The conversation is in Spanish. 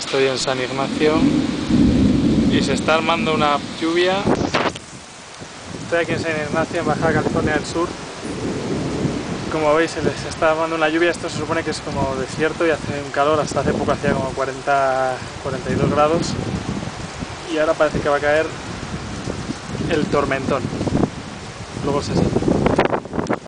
Estoy en San Ignacio y se está armando una lluvia. Estoy aquí en San Ignacio, en Baja California del Sur. Como veis, se les está armando una lluvia. Esto se supone que es como desierto y hace un calor. Hasta hace poco hacía como 40, 42 grados. Y ahora parece que va a caer el tormentón. Luego se siente.